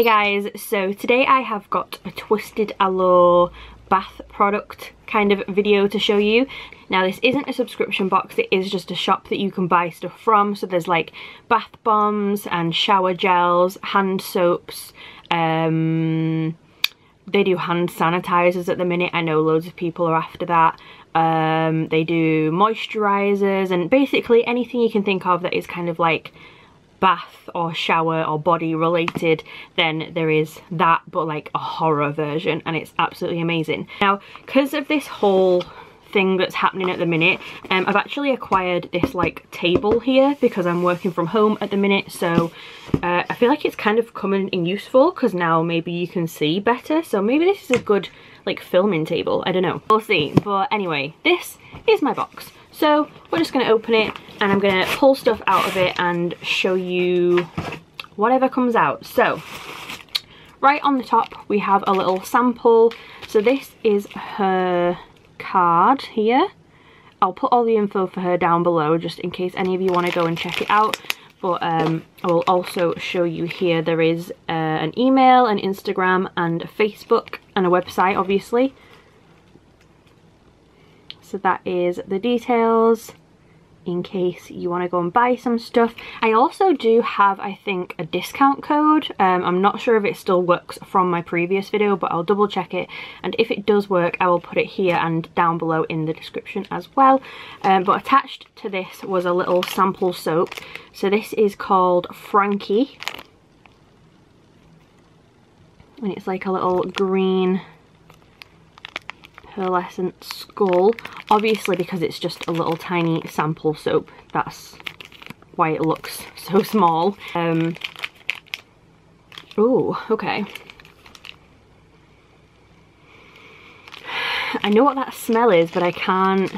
Hey guys, so today I have got a Twisted Allure bath product kind of video to show you. Now this isn't a subscription box, it is just a shop that you can buy stuff from. So there's like bath bombs and shower gels, hand soaps, um, they do hand sanitizers at the minute. I know loads of people are after that. Um, they do moisturizers and basically anything you can think of that is kind of like bath or shower or body related then there is that but like a horror version and it's absolutely amazing. Now because of this whole thing that's happening at the minute um, I've actually acquired this like table here because I'm working from home at the minute so uh, I feel like it's kind of coming in useful because now maybe you can see better so maybe this is a good like filming table. I don't know. We'll see. But anyway this is my box so we're just going to open it and I'm going to pull stuff out of it and show you whatever comes out. So right on the top we have a little sample. So this is her card here. I'll put all the info for her down below just in case any of you want to go and check it out. But um, I will also show you here there is uh, an email, an Instagram and a Facebook and a website obviously. So that is the details in case you want to go and buy some stuff. I also do have, I think, a discount code. Um, I'm not sure if it still works from my previous video, but I'll double check it. And if it does work, I will put it here and down below in the description as well. Um, but attached to this was a little sample soap. So this is called Frankie. And it's like a little green pearlescent skull. Obviously because it's just a little tiny sample soap, that's why it looks so small. Um, oh, okay. I know what that smell is, but I can't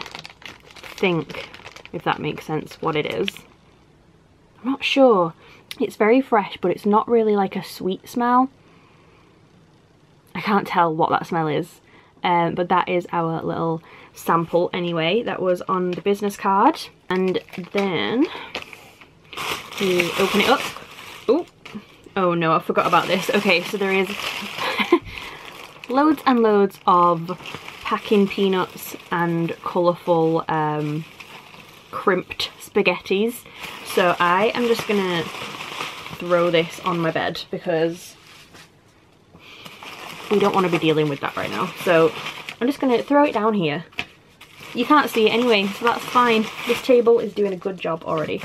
think, if that makes sense, what it is. I'm not sure. It's very fresh, but it's not really like a sweet smell. I can't tell what that smell is um, but that is our little sample anyway that was on the business card. And then we open it up. Oh oh no I forgot about this. Okay so there is loads and loads of packing peanuts and colourful um, crimped spaghettis. So I am just gonna throw this on my bed because we don't want to be dealing with that right now. So I'm just going to throw it down here. You can't see it anyway, so that's fine. This table is doing a good job already.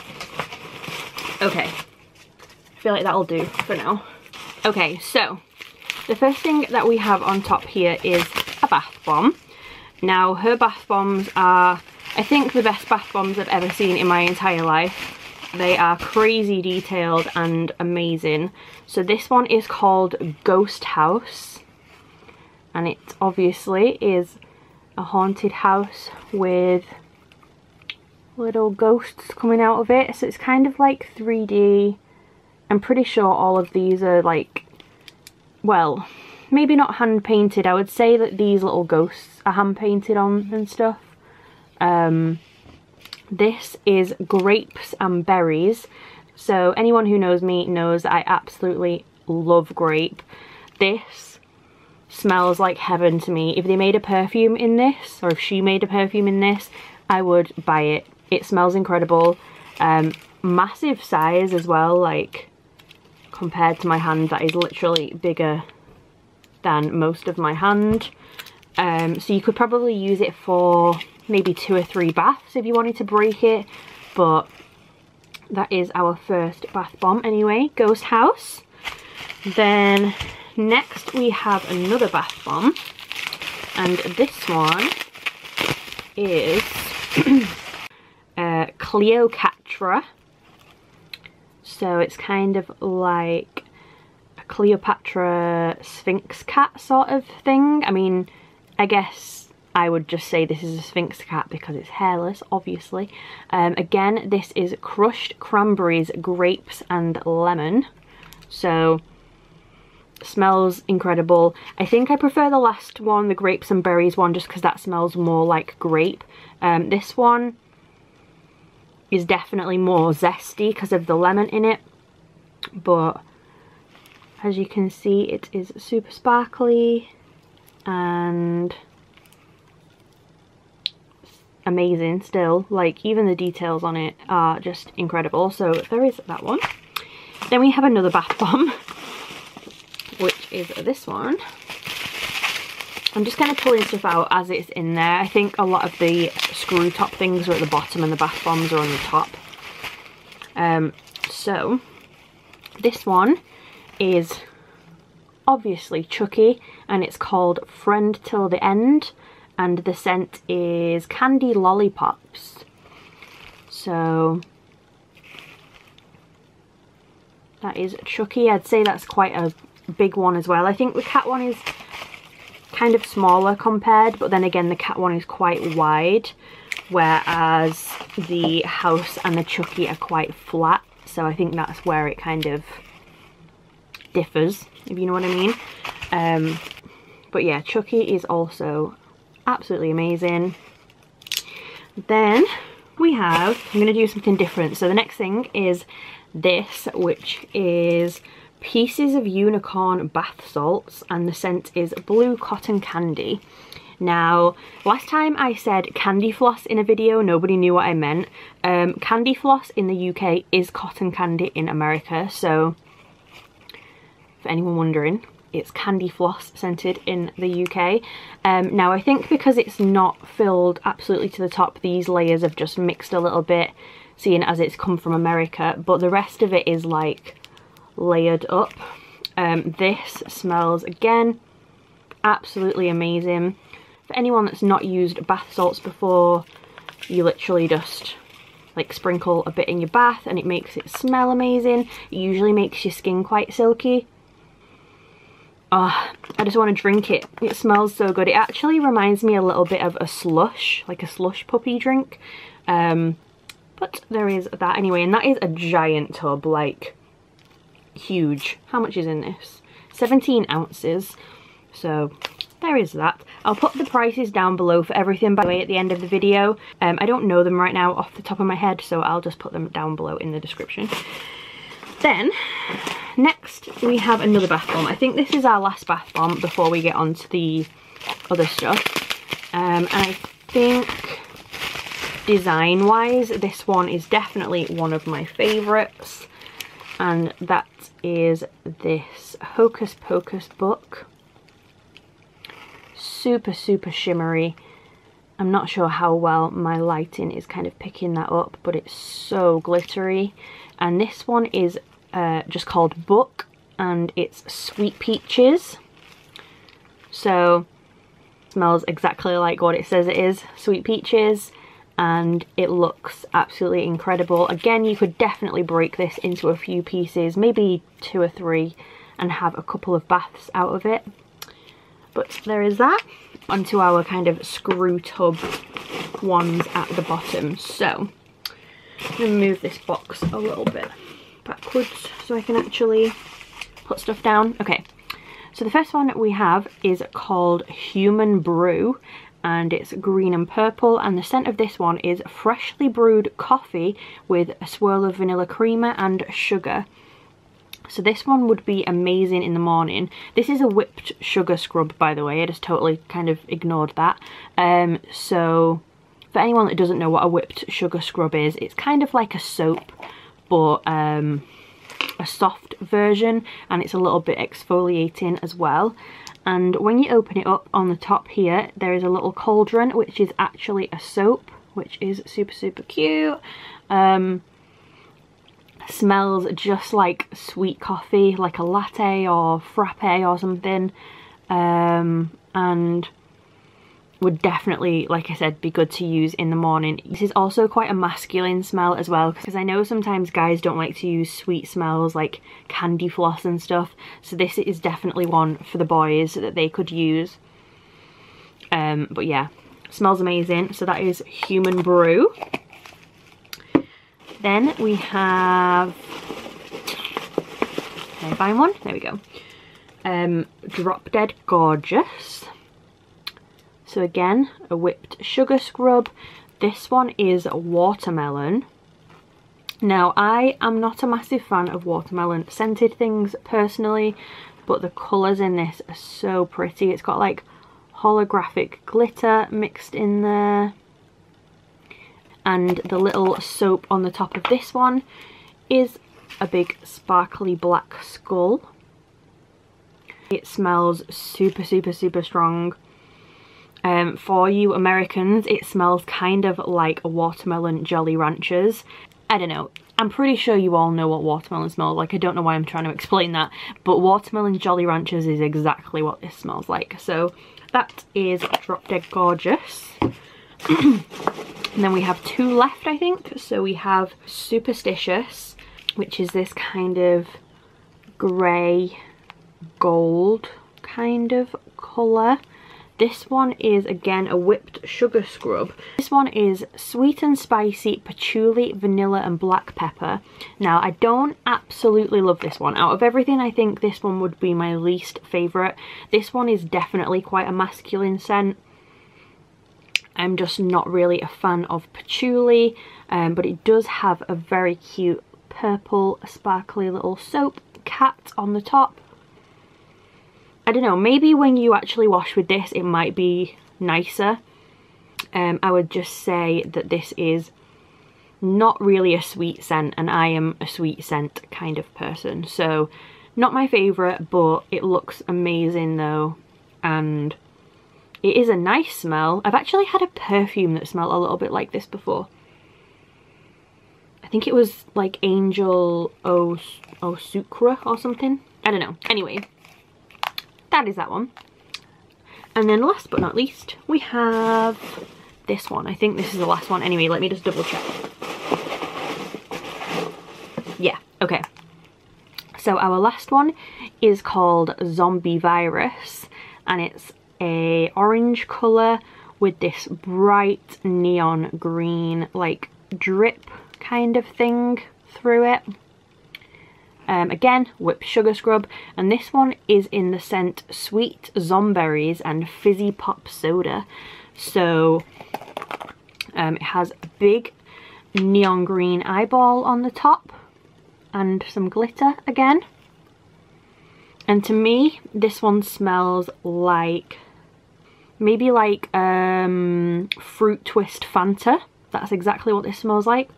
Okay. I feel like that'll do for now. Okay, so the first thing that we have on top here is a bath bomb. Now, her bath bombs are, I think, the best bath bombs I've ever seen in my entire life. They are crazy detailed and amazing. So this one is called Ghost House and it obviously is a haunted house with little ghosts coming out of it. So it's kind of like 3D I'm pretty sure all of these are like well maybe not hand painted I would say that these little ghosts are hand painted on and stuff. Um, this is grapes and berries. So anyone who knows me knows I absolutely love grape. This smells like heaven to me. If they made a perfume in this, or if she made a perfume in this, I would buy it. It smells incredible. Um, massive size as well, like compared to my hand that is literally bigger than most of my hand. Um, so you could probably use it for maybe two or three baths if you wanted to break it, but that is our first bath bomb anyway, Ghost House. Then Next we have another bath bomb and this one is uh, Cleocatra. So it's kind of like a Cleopatra Sphinx cat sort of thing. I mean, I guess I would just say this is a Sphinx cat because it's hairless, obviously. Um, again, this is crushed cranberries, grapes and lemon. So smells incredible. I think I prefer the last one, the grapes and berries one, just because that smells more like grape. Um, this one is definitely more zesty because of the lemon in it, but as you can see it is super sparkly and amazing still like even the details on it are just incredible so there is that one then we have another bath bomb which is this one I'm just kind of pulling stuff out as it's in there I think a lot of the screw top things are at the bottom and the bath bombs are on the top um, so this one is obviously Chucky and it's called Friend Till the End and the scent is Candy Lollipops. So that is Chucky. I'd say that's quite a big one as well. I think the cat one is kind of smaller compared but then again the cat one is quite wide whereas the house and the Chucky are quite flat. So I think that's where it kind of differs if you know what I mean. Um, but yeah Chucky is also absolutely amazing. Then we have I'm going to do something different. So the next thing is this which is pieces of unicorn bath salts and the scent is blue cotton candy now, last time I said candy floss in a video, nobody knew what I meant. Um, candy floss in the UK is cotton candy in America, so for anyone wondering, it's candy floss scented in the UK. Um, now I think because it's not filled absolutely to the top, these layers have just mixed a little bit, seeing as it's come from America, but the rest of it is like layered up. Um, this smells, again, absolutely amazing. For anyone that's not used bath salts before, you literally just like sprinkle a bit in your bath and it makes it smell amazing. It usually makes your skin quite silky. Oh, I just want to drink it. It smells so good. It actually reminds me a little bit of a slush, like a slush puppy drink. Um, but there is that anyway, and that is a giant tub, like huge. How much is in this? 17 ounces. So there is that. I'll put the prices down below for everything by the way at the end of the video. Um, I don't know them right now off the top of my head so I'll just put them down below in the description. Then, next we have another bath bomb. I think this is our last bath bomb before we get on to the other stuff. Um, and I think design wise this one is definitely one of my favourites and that is this Hocus Pocus book super, super shimmery. I'm not sure how well my lighting is kind of picking that up, but it's so glittery. And this one is uh, just called Book, and it's Sweet Peaches. So, smells exactly like what it says it is, Sweet Peaches. And it looks absolutely incredible. Again, you could definitely break this into a few pieces, maybe two or three, and have a couple of baths out of it. But there is that onto our kind of screw tub ones at the bottom. So I'm going to move this box a little bit backwards so I can actually put stuff down. Okay so the first one we have is called Human Brew and it's green and purple and the scent of this one is freshly brewed coffee with a swirl of vanilla creamer and sugar so this one would be amazing in the morning. This is a whipped sugar scrub, by the way. I just totally kind of ignored that. Um, so for anyone that doesn't know what a whipped sugar scrub is, it's kind of like a soap, but um, a soft version, and it's a little bit exfoliating as well. And when you open it up on the top here, there is a little cauldron, which is actually a soap, which is super, super cute. Um, smells just like sweet coffee, like a latte or frappe or something. Um, and would definitely, like I said, be good to use in the morning. This is also quite a masculine smell as well because I know sometimes guys don't like to use sweet smells like candy floss and stuff. So this is definitely one for the boys that they could use. Um, but yeah, smells amazing. So that is Human Brew. Then we have, can I find one? There we go. Um, Drop Dead Gorgeous. So again, a whipped sugar scrub. This one is watermelon. Now, I am not a massive fan of watermelon scented things personally, but the colours in this are so pretty. It's got like holographic glitter mixed in there. And the little soap on the top of this one is a big sparkly black skull. It smells super, super, super strong. Um, for you Americans, it smells kind of like watermelon Jolly Ranchers. I don't know. I'm pretty sure you all know what watermelon smells like. I don't know why I'm trying to explain that. But watermelon Jolly Ranchers is exactly what this smells like. So that is Drop Dead Gorgeous. and then we have two left, I think. So we have Superstitious, which is this kind of grey gold kind of colour. This one is again a whipped sugar scrub. This one is sweet and spicy patchouli, vanilla and black pepper. Now I don't absolutely love this one. Out of everything I think this one would be my least favourite. This one is definitely quite a masculine scent. I'm just not really a fan of patchouli um, but it does have a very cute purple sparkly little soap cat on the top I don't know, maybe when you actually wash with this it might be nicer. Um, I would just say that this is not really a sweet scent and I am a sweet scent kind of person. So not my favourite but it looks amazing though and it is a nice smell. I've actually had a perfume that smelled a little bit like this before. I think it was like Angel O, o Sucre or something. I don't know. Anyway, that is that one. And then last but not least, we have this one. I think this is the last one. Anyway, let me just double check. Yeah, okay. So our last one is called Zombie Virus and it's a orange colour with this bright neon green like drip kind of thing through it. Um, again, whipped sugar scrub. And this one is in the scent Sweet Zomberries and Fizzy Pop Soda. So um, it has a big neon green eyeball on the top and some glitter again. And to me, this one smells like, maybe like um, Fruit Twist Fanta. That's exactly what this smells like.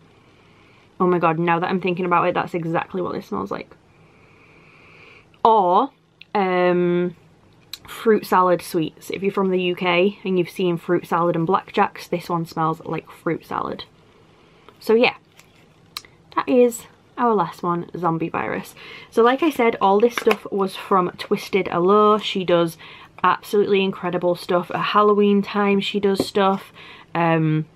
Oh my god, now that I'm thinking about it, that's exactly what this smells like. Or um, fruit salad sweets. If you're from the UK and you've seen fruit salad and blackjacks, this one smells like fruit salad. So yeah, that is our last one, Zombie Virus. So like I said, all this stuff was from Twisted Allure. She does absolutely incredible stuff. At Halloween time she does stuff. Um,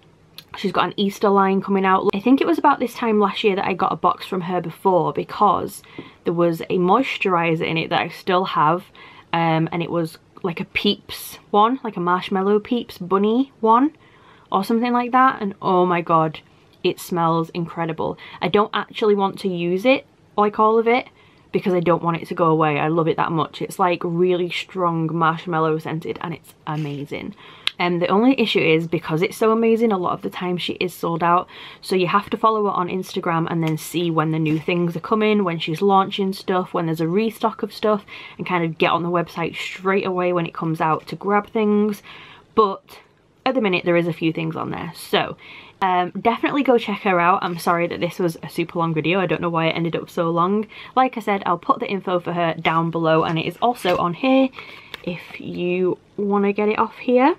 She's got an Easter line coming out. I think it was about this time last year that I got a box from her before because there was a moisturiser in it that I still have um, and it was like a Peeps one, like a Marshmallow Peeps bunny one or something like that and oh my god, it smells incredible. I don't actually want to use it, like all of it, because I don't want it to go away. I love it that much. It's like really strong marshmallow scented and it's amazing. And um, the only issue is because it's so amazing, a lot of the time she is sold out. So you have to follow her on Instagram and then see when the new things are coming, when she's launching stuff, when there's a restock of stuff, and kind of get on the website straight away when it comes out to grab things. But at the minute there is a few things on there. So um, definitely go check her out. I'm sorry that this was a super long video. I don't know why it ended up so long. Like I said, I'll put the info for her down below and it is also on here if you want to get it off here.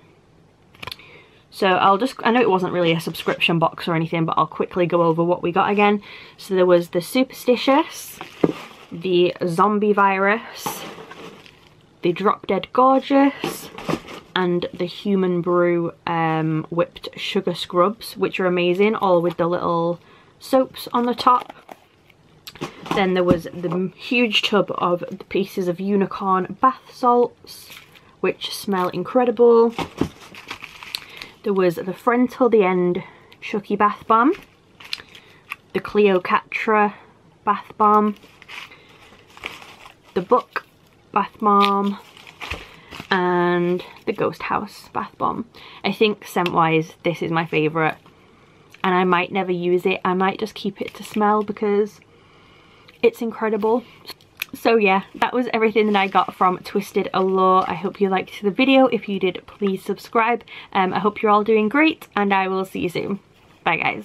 So I'll just, I know it wasn't really a subscription box or anything, but I'll quickly go over what we got again. So there was the Superstitious, the Zombie Virus, the Drop Dead Gorgeous, and the Human Brew um, Whipped Sugar Scrubs, which are amazing, all with the little soaps on the top. Then there was the huge tub of the pieces of unicorn bath salts, which smell incredible. There was the Friend Till the End Chucky Bath Bomb, the Cleocatra Bath Bomb, the Book Bath Bomb, and the Ghost House Bath Bomb. I think scent-wise, this is my favourite. and I might never use it. I might just keep it to smell because it's incredible. So yeah, that was everything that I got from Twisted Allure. I hope you liked the video. If you did, please subscribe. Um, I hope you're all doing great and I will see you soon. Bye guys.